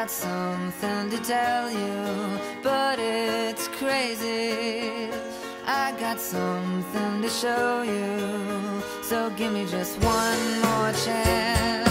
got something to tell you, but it's crazy. I got something to show you, so give me just one more chance.